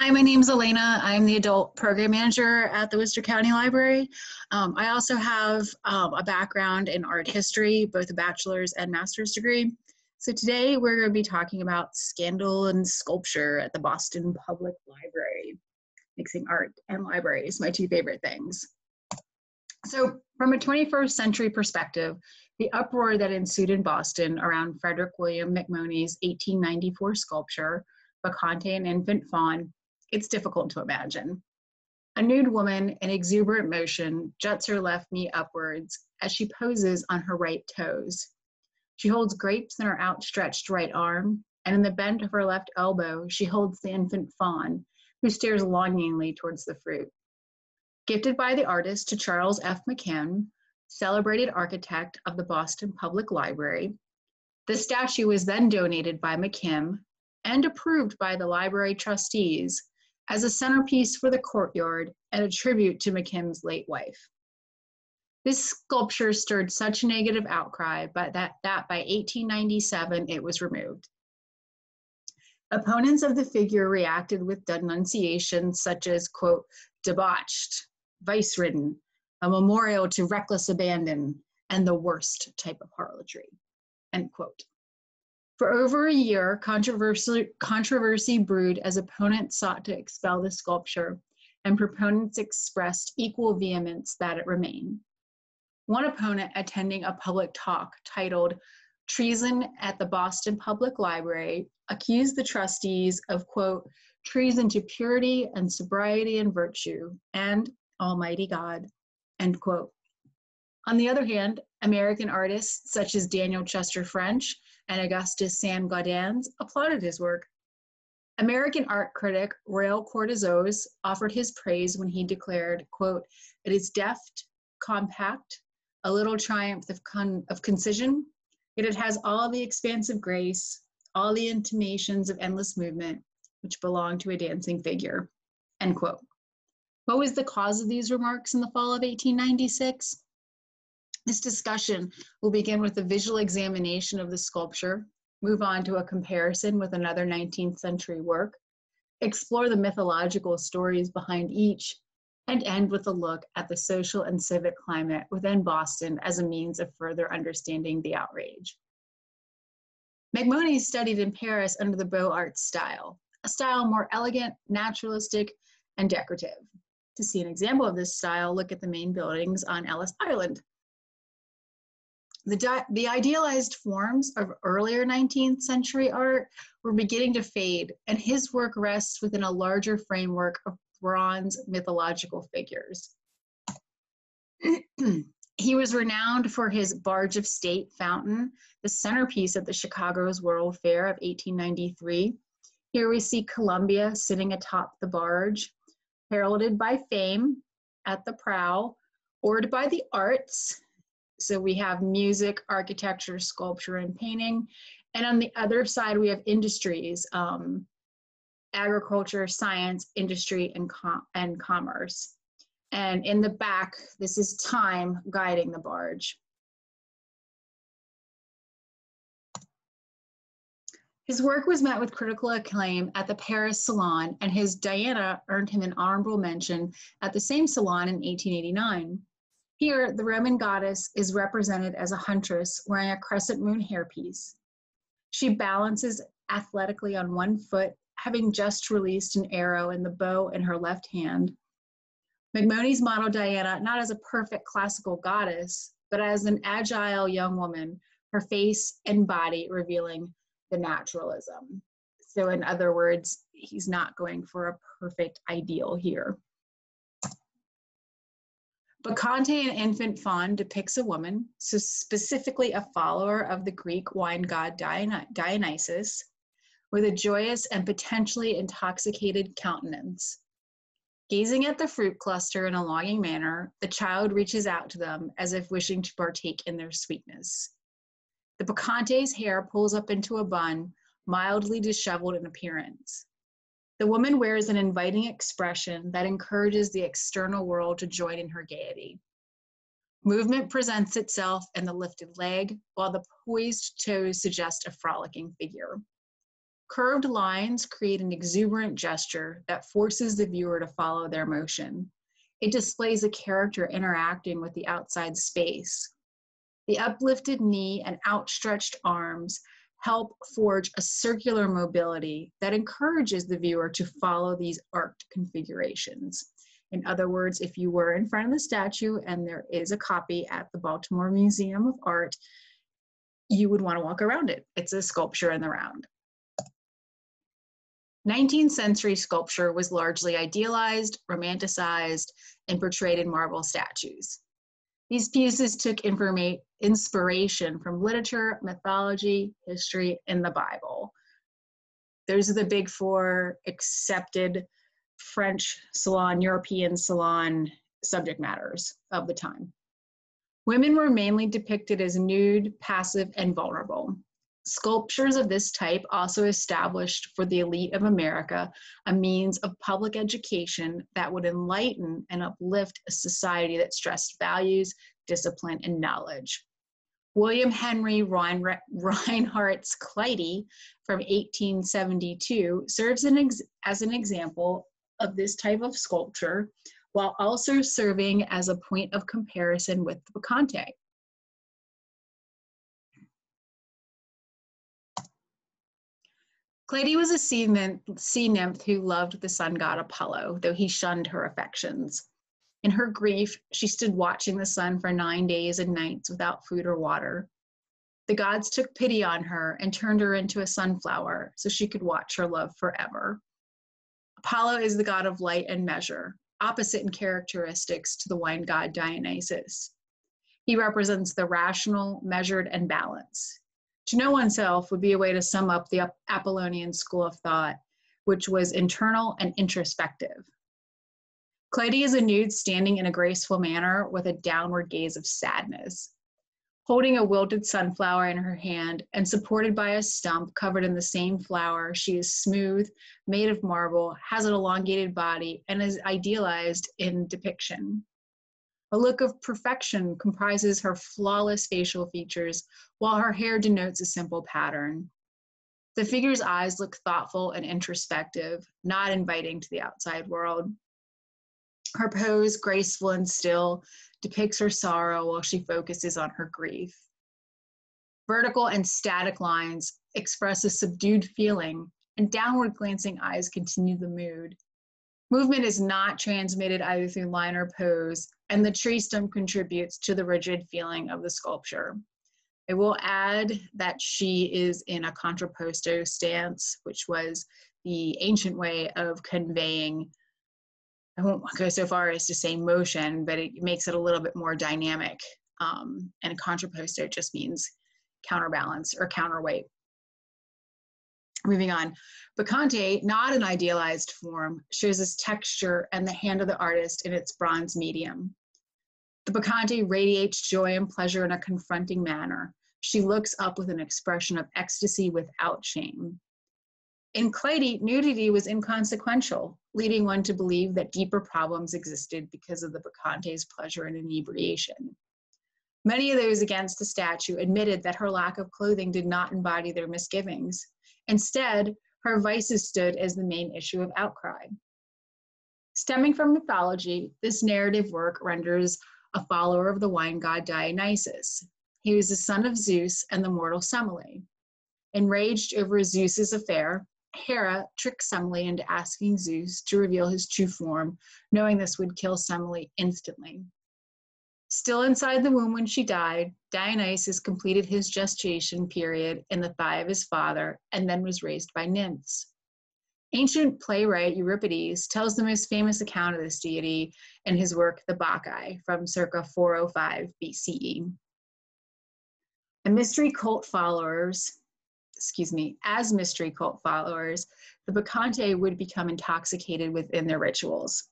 Hi, my name is Elena. I'm the adult program manager at the Worcester County Library. Um, I also have um, a background in art history, both a bachelor's and master's degree. So today we're going to be talking about scandal and sculpture at the Boston Public Library. Mixing art and libraries, my two favorite things. So from a 21st century perspective, the uproar that ensued in Boston around Frederick William MacMonnies' 1894 sculpture, Bacchante and Infant Faun, it's difficult to imagine. A nude woman in exuberant motion juts her left knee upwards as she poses on her right toes. She holds grapes in her outstretched right arm, and in the bend of her left elbow, she holds the infant fawn, who stares longingly towards the fruit. Gifted by the artist to Charles F. McKim, celebrated architect of the Boston Public Library, the statue was then donated by McKim and approved by the library trustees as a centerpiece for the courtyard and a tribute to McKim's late wife. This sculpture stirred such negative outcry but that, that by 1897 it was removed. Opponents of the figure reacted with denunciations such as, quote, debauched, vice-ridden, a memorial to reckless abandon, and the worst type of harlotry, end quote. For over a year, controversy, controversy brewed as opponents sought to expel the sculpture, and proponents expressed equal vehemence that it remain. One opponent attending a public talk titled Treason at the Boston Public Library accused the trustees of, quote, treason to purity and sobriety and virtue, and Almighty God, end quote. On the other hand, American artists such as Daniel Chester French and Augustus Saint-Gaudens applauded his work. American art critic Royal Cortissoz offered his praise when he declared, quote, it is deft, compact, a little triumph of, con- of concision, yet it has all the expansive grace, all the intimations of endless movement, which belong to a dancing figure, end quote. What was the cause of these remarks in the fall of 1896? This discussion will begin with a visual examination of the sculpture, move on to a comparison with another 19th century work, explore the mythological stories behind each, and end with a look at the social and civic climate within Boston as a means of further understanding the outrage. MacMonnies studied in Paris under the Beaux Arts style, a style more elegant, naturalistic, and decorative. To see an example of this style, look at the main buildings on Ellis Island. The, the idealized forms of earlier 19th century art were beginning to fade, and his work rests within a larger framework of bronze mythological figures. he was renowned for his Barge of State fountain, the centerpiece at the Chicago's World Fair of 1893. Here we see Columbia sitting atop the barge, heralded by fame at the prow, oared by the arts, so we have music, architecture, sculpture, and painting. And on the other side, we have industries, um, agriculture, science, industry, and, com- and commerce. And in the back, this is time guiding the barge. His work was met with critical acclaim at the Paris Salon, and his Diana earned him an honorable mention at the same salon in 1889. Here, the Roman goddess is represented as a huntress wearing a crescent moon hairpiece. She balances athletically on one foot, having just released an arrow and the bow in her left hand. MacMonnies model Diana not as a perfect classical goddess, but as an agile young woman, her face and body revealing the naturalism. So, in other words, he's not going for a perfect ideal here. Bacchante and Infant Faun depicts a woman, so specifically a follower of the Greek wine god Dionysus, with a joyous and potentially intoxicated countenance. Gazing at the fruit cluster in a longing manner, the child reaches out to them as if wishing to partake in their sweetness. The Bacchante's hair pulls up into a bun, mildly disheveled in appearance. The woman wears an inviting expression that encourages the external world to join in her gaiety. Movement presents itself in the lifted leg, while the poised toes suggest a frolicking figure. Curved lines create an exuberant gesture that forces the viewer to follow their motion. It displays a character interacting with the outside space. The uplifted knee and outstretched arms help forge a circular mobility that encourages the viewer to follow these arced configurations. In other words, if you were in front of the statue and there is a copy at the Baltimore Museum of Art, you would want to walk around it. It's a sculpture in the round. 19th century sculpture was largely idealized, romanticized, and portrayed in marble statues. These pieces took inspiration from literature, mythology, history, and the Bible. Those are the big four accepted French salon, European salon subject matters of the time. Women were mainly depicted as nude, passive, and vulnerable. Sculptures of this type also established for the elite of America a means of public education that would enlighten and uplift a society that stressed values, discipline, and knowledge. William Henry Rinehart's Clytie from 1872 serves an as an example of this type of sculpture while also serving as a point of comparison with the Bacchante. Clytie was a sea nymph, sea nymph who loved the sun god Apollo, though he shunned her affections. In her grief, she stood watching the sun for nine days and nights without food or water. The gods took pity on her and turned her into a sunflower so she could watch her love forever. Apollo is the god of light and measure, opposite in characteristics to the wine god Dionysus. He represents the rational, measured, and balance. To know oneself would be a way to sum up the Apollonian school of thought, which was internal and introspective. Clytie is a nude standing in a graceful manner with a downward gaze of sadness. Holding a wilted sunflower in her hand and supported by a stump covered in the same flower, she is smooth, made of marble, has an elongated body, and is idealized in depiction. A look of perfection comprises her flawless facial features, while her hair denotes a simple pattern. The figure's eyes look thoughtful and introspective, not inviting to the outside world. Her pose, graceful and still, depicts her sorrow while she focuses on her grief. Vertical and static lines express a subdued feeling, and downward glancing eyes continue the mood. Movement is not transmitted either through line or pose, and the tree stump contributes to the rigid feeling of the sculpture. I will add that she is in a contrapposto stance, which was the ancient way of conveying, I won't go so far as to say motion, but it makes it a little bit more dynamic. Um, and contrapposto just means counterbalance or counterweight. Moving on, Bacchante, not an idealized form, shows us texture and the hand of the artist in its bronze medium. The Bacchante radiates joy and pleasure in a confronting manner. She looks up with an expression of ecstasy without shame. In Clytie, nudity was inconsequential, leading one to believe that deeper problems existed because of the Bacchante's pleasure and inebriation. Many of those against the statue admitted that her lack of clothing did not embody their misgivings. Instead, her vices stood as the main issue of outcry. Stemming from mythology, this narrative work renders a follower of the wine god Dionysus. He was the son of Zeus and the mortal Semele. Enraged over Zeus's affair, Hera tricked Semele into asking Zeus to reveal his true form, knowing this would kill Semele instantly. Still inside the womb when she died, Dionysus completed his gestation period in the thigh of his father and then was raised by nymphs. Ancient playwright Euripides tells the most famous account of this deity in his work The Bacchae from circa 405 BCE. The mystery cult followers, excuse me, as mystery cult followers, the Bacchante would become intoxicated within their rituals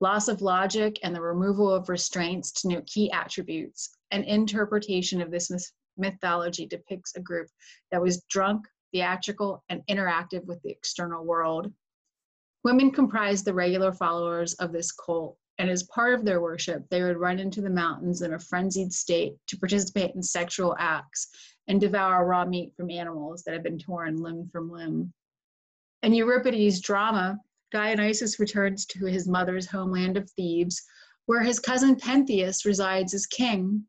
loss of logic, and the removal of restraints to key attributes. An interpretation of this mythology depicts a group that was drunk, theatrical, and interactive with the external world. Women comprised the regular followers of this cult, and as part of their worship, they would run into the mountains in a frenzied state to participate in sexual acts and devour raw meat from animals that had been torn limb from limb. In Euripides' drama, Dionysus returns to his mother's homeland of Thebes, where his cousin Pentheus resides as king.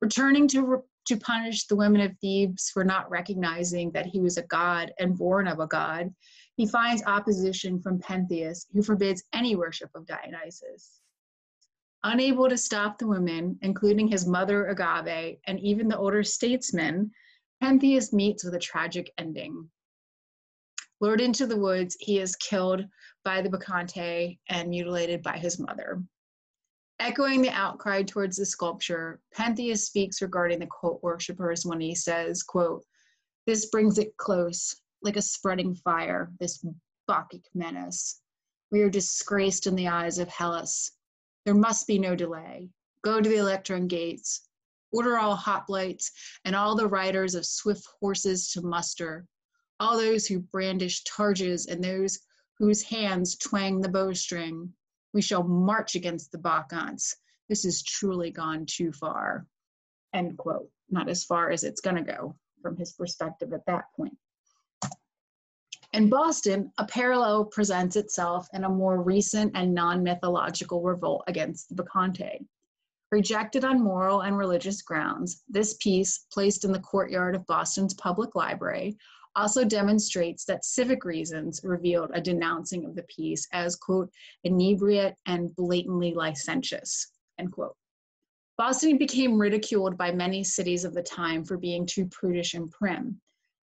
Returning to, to punish the women of Thebes for not recognizing that he was a god and born of a god, he finds opposition from Pentheus, who forbids any worship of Dionysus. Unable to stop the women, including his mother Agave and even the older statesmen, Pentheus meets with a tragic ending. Lured into the woods, he is killed by the Bacchante and mutilated by his mother. Echoing the outcry towards the sculpture, Pentheus speaks regarding the cult worshippers when he says, quote, this brings it close, like a spreading fire, this Bacchic menace. We are disgraced in the eyes of Hellas. There must be no delay. Go to the Electran gates, order all hoplites and all the riders of swift horses to muster all those who brandish targes and those whose hands twang the bowstring. We shall march against the Bacchantes. This has truly gone too far. End quote. Not as far as it's going to go from his perspective at that point. In Boston, a parallel presents itself in a more recent and non mythological revolt against the Bacchante. Rejected on moral and religious grounds, this piece, placed in the courtyard of Boston's public library, also demonstrates that civic reasons revealed a denouncing of the piece as, quote, inebriate and blatantly licentious, end quote. Boston became ridiculed by many cities of the time for being too prudish and prim.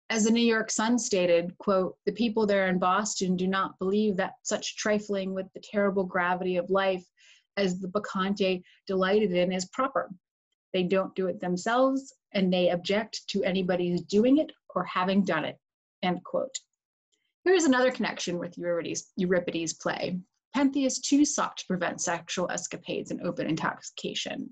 As the New York Sun stated, quote, the people there in Boston do not believe that such trifling with the terrible gravity of life as the Bacchante delighted in is proper. They don't do it themselves, and they object to anybody's doing it or having done it, end quote. Here's another connection with Euripides, Euripides' play. Pentheus too sought to prevent sexual escapades and open intoxication.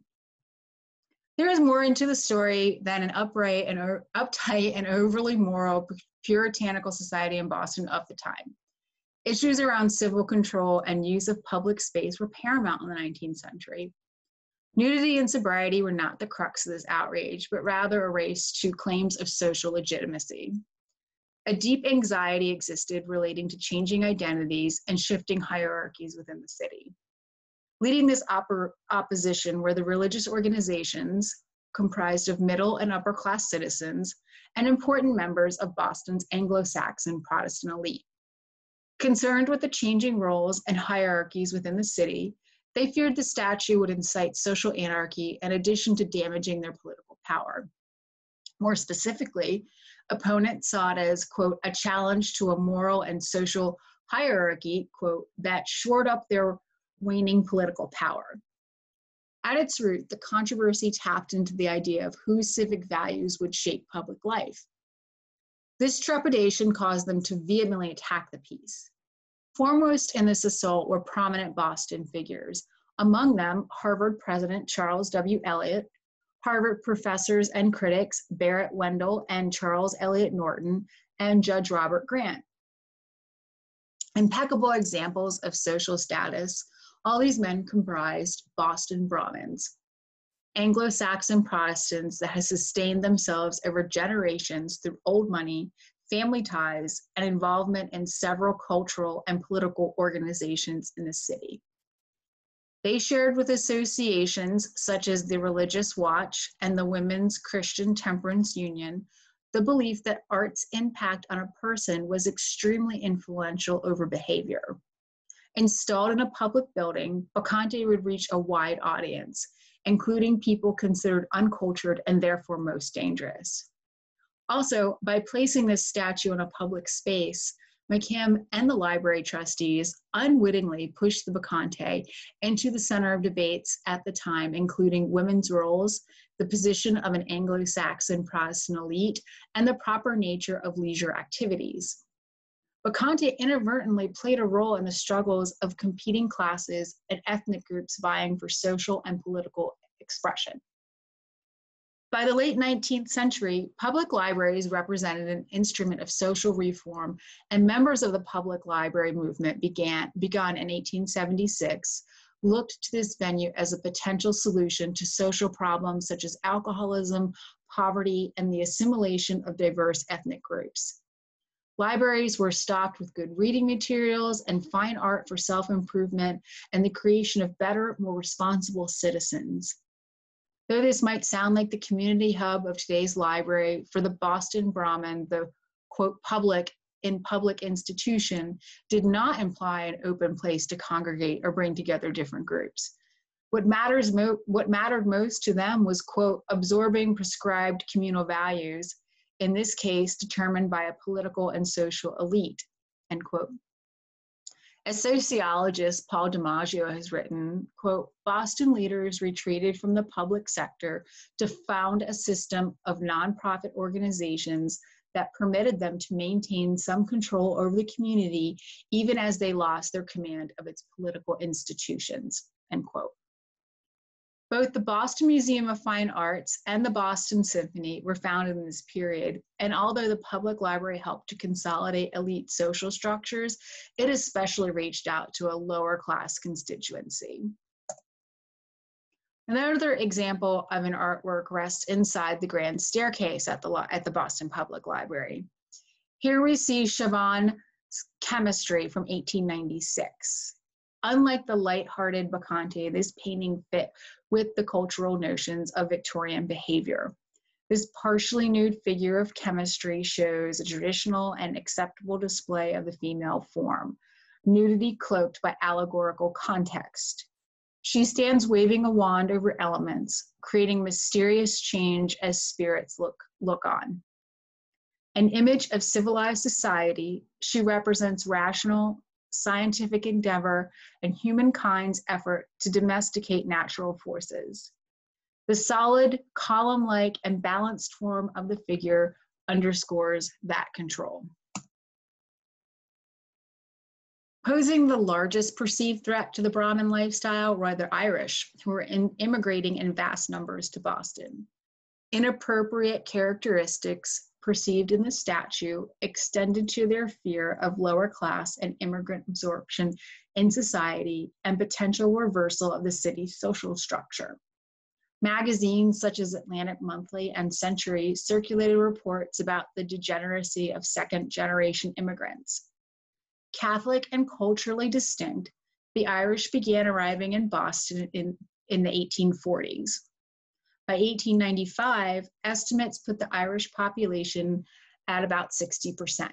There is more into the story than an upright and uptight and overly moral puritanical society in Boston of the time. Issues around civil control and use of public space were paramount in the 19th century, Nudity and sobriety were not the crux of this outrage, but rather a race to claims of social legitimacy. A deep anxiety existed relating to changing identities and shifting hierarchies within the city. Leading this opposition were the religious organizations comprised of middle and upper class citizens and important members of Boston's Anglo Saxon Protestant elite. Concerned with the changing roles and hierarchies within the city, they feared the statue would incite social anarchy in addition to damaging their political power. More specifically, opponents saw it as, quote, a challenge to a moral and social hierarchy, quote, that shored up their waning political power. At its root, the controversy tapped into the idea of whose civic values would shape public life. This trepidation caused them to vehemently attack the piece. Foremost in this assault were prominent Boston figures, among them Harvard President Charles W. Eliot, Harvard professors and critics Barrett Wendell and Charles Eliot Norton, and Judge Robert Grant. Impeccable examples of social status, all these men comprised Boston Brahmins, Anglo Saxon Protestants that had sustained themselves over generations through old money, family ties, and involvement in several cultural and political organizations in the city. They shared with associations such as the Religious Watch and the Women's Christian Temperance Union the belief that art's impact on a person was extremely influential over behavior. Installed in a public building, Bacchante would reach a wide audience, including people considered uncultured and therefore most dangerous. Also, by placing this statue in a public space, McKim and the library trustees unwittingly pushed the Bacchante into the center of debates at the time, including women's roles, the position of an Anglo-Saxon Protestant elite, and the proper nature of leisure activities. Bacchante inadvertently played a role in the struggles of competing classes and ethnic groups vying for social and political expression. By the late 19th century, public libraries represented an instrument of social reform, and members of the public library movement began, begun in 1876 looked to this venue as a potential solution to social problems such as alcoholism, poverty, and the assimilation of diverse ethnic groups. Libraries were stocked with good reading materials and fine art for self improvement and the creation of better, more responsible citizens. Though this might sound like the community hub of today's library, for the Boston Brahmin, the quote, public in public institution did not imply an open place to congregate or bring together different groups. What matters mo- what mattered most to them was quote absorbing prescribed communal values, in this case determined by a political and social elite. End quote. As sociologist Paul DiMaggio has written, quote, Boston leaders retreated from the public sector to found a system of nonprofit organizations that permitted them to maintain some control over the community even as they lost their command of its political institutions, end quote. Both the Boston Museum of Fine Arts and the Boston Symphony were founded in this period, and although the public library helped to consolidate elite social structures, it especially reached out to a lower class constituency. Another example of an artwork rests inside the grand staircase at the, at the Boston Public Library. Here we see Chavannes' chemistry from 1896. Unlike the light-hearted Bacchante, this painting fit with the cultural notions of Victorian behavior. This partially nude figure of chemistry shows a traditional and acceptable display of the female form, nudity cloaked by allegorical context. She stands waving a wand over elements, creating mysterious change as spirits look, look on. An image of civilized society, she represents rational, scientific endeavor and humankind's effort to domesticate natural forces. The solid, column like, and balanced form of the figure underscores that control. Posing the largest perceived threat to the Brahmin lifestyle were the Irish, who were in, immigrating in vast numbers to Boston. Inappropriate characteristics perceived in the statue extended to their fear of lower class and immigrant absorption in society and potential reversal of the city's social structure. Magazines such as Atlantic Monthly and Century circulated reports about the degeneracy of second generation immigrants. Catholic and culturally distinct, the Irish began arriving in Boston in, in the 1840s. By 1895, estimates put the Irish population at about 60%.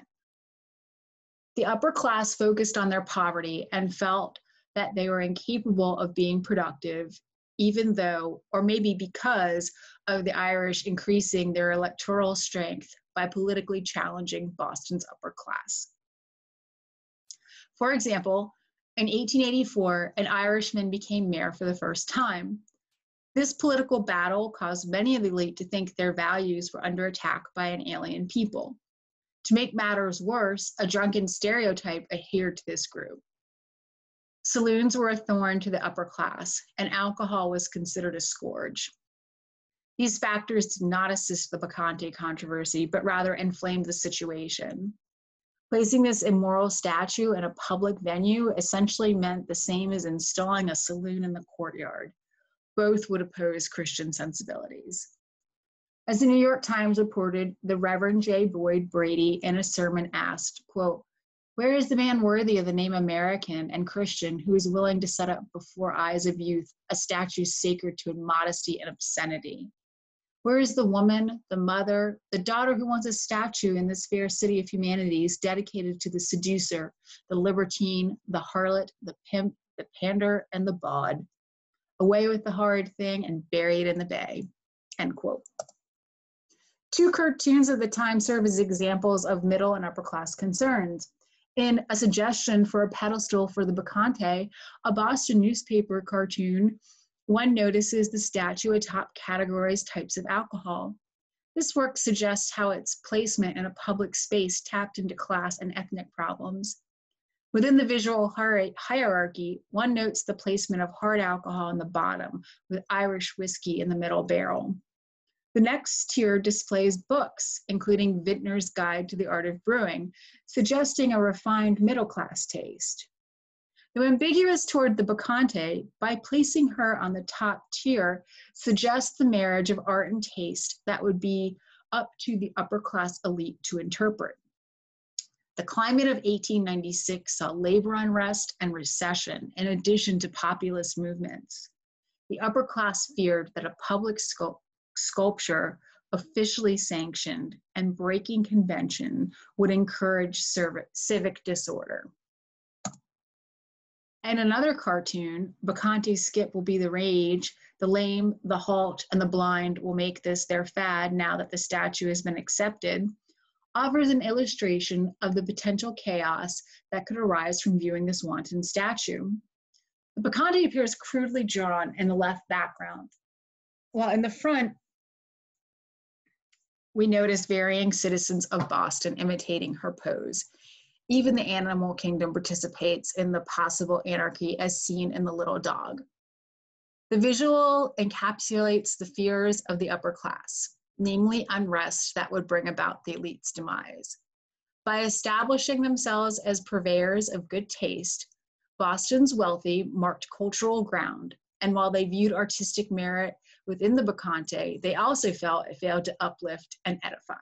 The upper class focused on their poverty and felt that they were incapable of being productive, even though, or maybe because, of the Irish increasing their electoral strength by politically challenging Boston's upper class. For example, in 1884, an Irishman became mayor for the first time. This political battle caused many of the elite to think their values were under attack by an alien people. To make matters worse, a drunken stereotype adhered to this group. Saloons were a thorn to the upper class, and alcohol was considered a scourge. These factors did not assist the Bacchante controversy, but rather inflamed the situation. Placing this immoral statue in a public venue essentially meant the same as installing a saloon in the courtyard. Both would oppose Christian sensibilities. As the New York Times reported, the Reverend J. Boyd Brady in a sermon asked, quote, where is the man worthy of the name American and Christian who is willing to set up before eyes of youth a statue sacred to immodesty and obscenity? Where is the woman, the mother, the daughter who wants a statue in this fair city of humanities dedicated to the seducer, the libertine, the harlot, the pimp, the pander, and the bawd? Away with the horrid thing and bury it in the bay. End quote. Two cartoons of the time serve as examples of middle and upper class concerns. In a suggestion for a pedestal for the Bacchante, a Boston newspaper cartoon one notices the statue atop categorized types of alcohol. This work suggests how its placement in a public space tapped into class and ethnic problems. Within the visual hierarchy, one notes the placement of hard alcohol in the bottom, with Irish whiskey in the middle barrel. The next tier displays books, including Vintner's Guide to the Art of Brewing, suggesting a refined middle class taste. Though ambiguous toward the Bacchante, by placing her on the top tier, suggests the marriage of art and taste that would be up to the upper class elite to interpret. The climate of 1896 saw labor unrest and recession in addition to populist movements. The upper class feared that a public sculpture officially sanctioned and breaking convention would encourage civic disorder. And another cartoon, Bacchante's skip will be the rage, the lame, the halt, and the blind will make this their fad now that the statue has been accepted, offers an illustration of the potential chaos that could arise from viewing this wanton statue. The Bacchante appears crudely drawn in the left background, while in the front, we notice varying citizens of Boston imitating her pose. Even the animal kingdom participates in the possible anarchy as seen in The Little Dog. The visual encapsulates the fears of the upper class, namely unrest that would bring about the elite's demise. By establishing themselves as purveyors of good taste, Boston's wealthy marked cultural ground, and while they viewed artistic merit within the Bacchante, they also felt it failed to uplift and edify.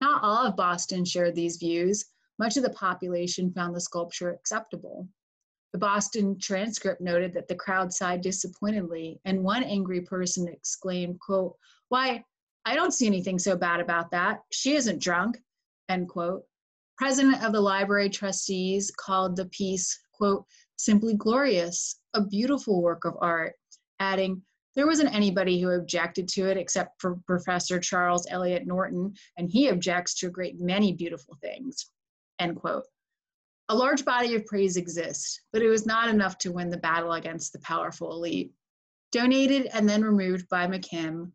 Not all of Boston shared these views. Much of the population found the sculpture acceptable. The Boston transcript noted that the crowd sighed disappointedly, and one angry person exclaimed, quote, why, I don't see anything so bad about that. She isn't drunk, end quote. President of the library trustees called the piece, quote, simply glorious, a beautiful work of art adding, there wasn't anybody who objected to it except for Professor Charles Eliot Norton, and he objects to a great many beautiful things. End quote. A large body of praise exists, but it was not enough to win the battle against the powerful elite. Donated and then removed by McKim,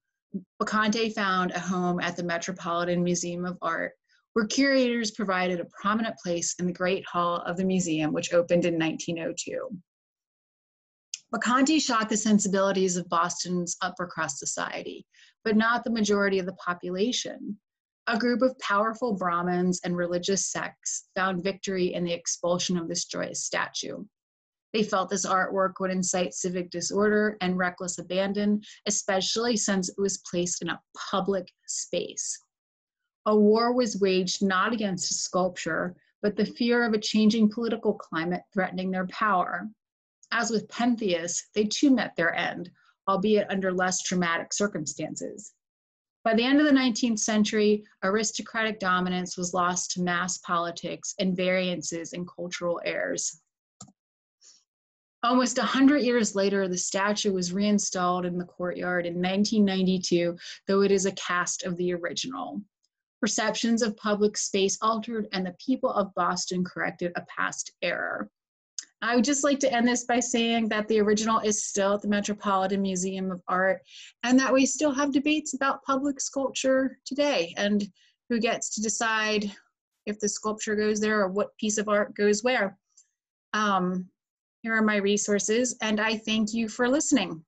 Bacchante found a home at the Metropolitan Museum of Art, where curators provided a prominent place in the Great Hall of the museum, which opened in 1902. Bacchante shocked the sensibilities of Boston's upper crust society, but not the majority of the population. A group of powerful Brahmins and religious sects found victory in the expulsion of this joyous statue. They felt this artwork would incite civic disorder and reckless abandon, especially since it was placed in a public space. A war was waged not against a sculpture, but the fear of a changing political climate threatening their power. As with Pentheus, they too met their end, albeit under less traumatic circumstances. By the end of the 19th century, aristocratic dominance was lost to mass politics and variances in cultural airs. Almost 100 years later, the statue was reinstalled in the courtyard in 1992, though it is a cast of the original. Perceptions of public space altered, and the people of Boston corrected a past error. I would just like to end this by saying that the original is still at the Metropolitan Museum of Art and that we still have debates about public sculpture today and who gets to decide if the sculpture goes there or what piece of art goes where. Um, here are my resources and I thank you for listening.